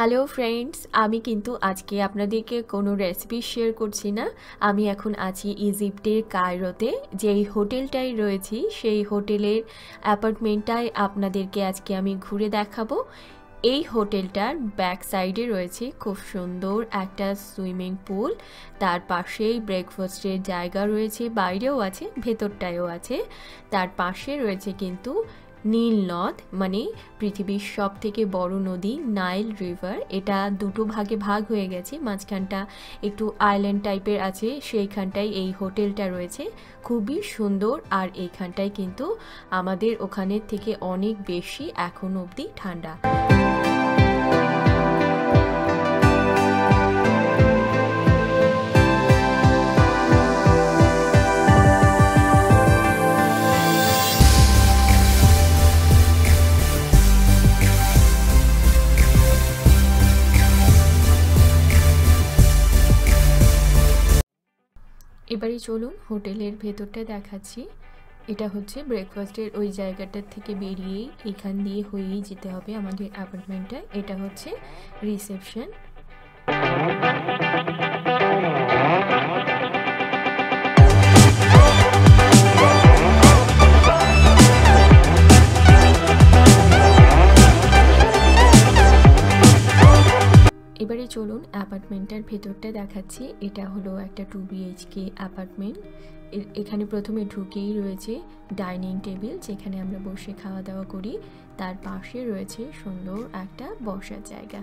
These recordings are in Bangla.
হ্যালো ফ্রেন্ডস আমি কিন্তু আজকে আপনাদেরকে কোনো রেসিপি শেয়ার করছি না। আমি এখন আছি ইজিপ্টের কায়রোতে, যেই হোটেলটাই রয়েছি, সেই হোটেলের অ্যাপার্টমেন্টটাই আপনাদেরকে আজকে আমি ঘুরে দেখাবো। এই হোটেলটার ব্যাক সাইডে রয়েছে খুব সুন্দর একটা সুইমিং পুল তার পাশেই ব্রেকফাস্টের জায়গা রয়েছে, বাইরেও আছে, ভেতরটায়ও আছে। তার পাশে রয়েছে কিন্তু নীল নদ মানে পৃথিবীর সব থেকে বড় নদী নাইল রিভার, এটা দুটো ভাগে ভাগ হয়ে গেছে, মাঝখানটা একটু আইল্যান্ড টাইপের আছে, সেইখানটায় এই হোটেলটা রয়েছে, খুবই সুন্দর, আর এইখানটায় কিন্তু আমাদের ওখানের থেকে অনেক বেশি এখন অবধি ঠান্ডা। এবারে চলুন হোটেলের ভেতরটা দেখাচ্ছি। এটা হচ্ছে ব্রেকফাস্টের ওই জায়গাটার থেকে বেরিয়েই এখান দিয়ে হয়েই যেতে হবে আমাদের অ্যাপার্টমেন্টটা এটা হচ্ছে রিসেপশন অ্যাপার্টমেন্টটার ভেতরটা দেখাচ্ছি। এটা হলো একটা টু বিএইচকে অ্যাপার্টমেন্ট। এখানে প্রথমে ঢুকেই রয়েছে ডাইনিং টেবিল, যেখানে আমরা বসে খাওয়া দাওয়া করি। তার পাশে রয়েছে সুন্দর একটা বসার জায়গা।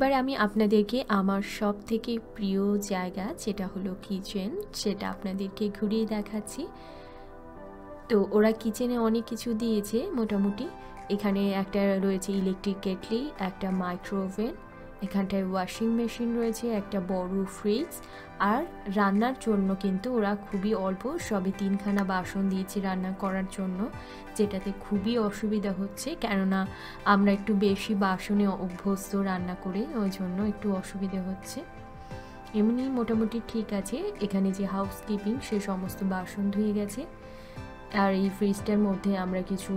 এবার আমি আপনাদেরকে আমার সব থেকে প্রিয় জায়গা যেটা হলো কিচেন সেটা আপনাদেরকে ঘুরিয়ে দেখাচ্ছি। তো ওরা কিচেনে অনেক কিছু দিয়েছে মোটামুটি। এখানে একটা রয়েছে ইলেকট্রিক কেটলি একটা মাইক্রোওভেন এখানটায় ওয়াশিং মেশিন রয়েছে, একটা বড় ফ্রিজ আর রান্নার জন্য কিন্তু ওরা খুবই অল্প, সবে তিনখানা বাসন দিয়েছে রান্না করার জন্য, যেটাতে খুবই অসুবিধা হচ্ছে। কেননা আমরা একটু বেশি বাসনে অভ্যস্ত রান্না করে, ওই জন্য একটু অসুবিধা হচ্ছে। এমনি মোটামুটি ঠিক আছে, এখানে যে হাউসকিপিং সে সমস্ত বাসন ধুয়ে গেছে। আর এই ফ্রিজটার মধ্যে আমরা কিছু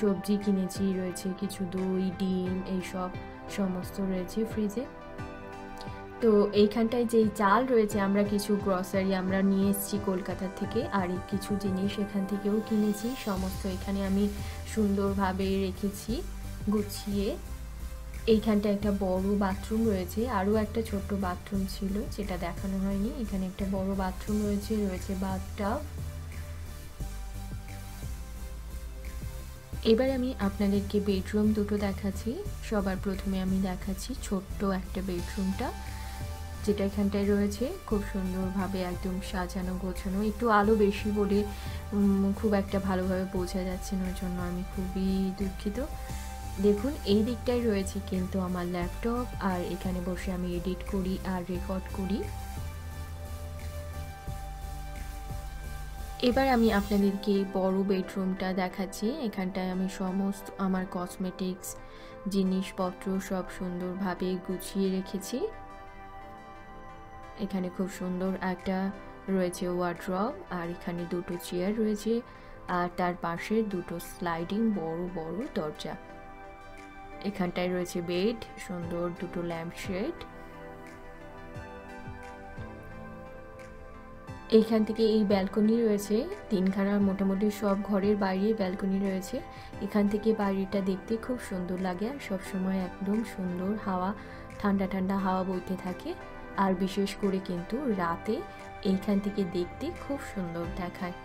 সবজি কিনেছি, রয়েছে কিছু দই, ডিম, এইসব। সমস্ত রয়েছে ফ্রিজে তো এইখানটায় যেই চাল রয়েছে, আমরা কিছু গ্রসারি আমরা নিয়ে এসেছি কলকাতা থেকে, আর কিছু জিনিস এখান থেকেও কিনেছি। সমস্ত এখানে আমি সুন্দরভাবে রেখেছি, গুছিয়ে। এইখানটা একটা বড় বাথরুম রয়েছে, আরও একটা ছোট্ট বাথরুম ছিল, যেটা দেখানো হয়নি। এখানে একটা বড় বাথরুম রয়েছে রয়েছে বাথটাব এবার আমি আপনাদেরকে বেডরুম দুটো দেখাচ্ছি। সবার প্রথমে আমি দেখাচ্ছি ছোট্ট একটা বেডরুমটা যেটা এখানটায় রয়েছে। খুব সুন্দরভাবে একদম সাজানো, গোছানো, একটু আলো বেশি বলে খুব একটা ভালোভাবে বোঝা যাচ্ছে না জন্য আমি খুবই দুঃখিত। দেখুন, এই দিকটায় রয়েছে কিন্তু আমার ল্যাপটপ আর এখানে বসে আমি এডিট করি আর রেকর্ড করি। এবার আমি আপনাদেরকে বড় বেডরুমটা দেখাচ্ছি। এখানটায় আমি সমস্ত আমার কসমেটিক্স জিনিসপত্র সব সুন্দরভাবে গুছিয়ে রেখেছি। এখানে খুব সুন্দর একটা রয়েছে ওয়ার্ড্রপ আর এখানে দুটো চেয়ার রয়েছে, আর তার পাশে দুটো স্লাইডিং বড় বড় দরজা। এখানটায় রয়েছে বেড সুন্দর দুটো ল্যাম্প শেড এইখান থেকে এই ব্যালকনি রয়েছে। তিনখানার মোটামুটি সব ঘরের বাইরে ব্যালকনি রয়েছে। এখান থেকে বাড়িটা দেখতে খুব সুন্দর লাগে আর সবসময় একদম সুন্দর হাওয়া, ঠান্ডা ঠান্ডা হাওয়া বইতে থাকে। আর বিশেষ করে কিন্তু রাতে এইখান থেকে দেখতে খুব সুন্দর দেখায়।